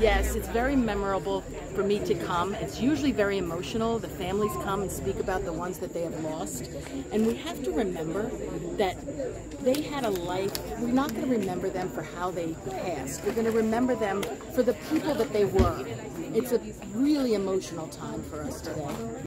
Yes, it's very memorable for me to come. It's usually very emotional. The families come and speak about the ones that they have lost. And we have to remember that they had a life. We're not going to remember them for how they passed. We're going to remember them for the people that they were. It's a really emotional time for us today.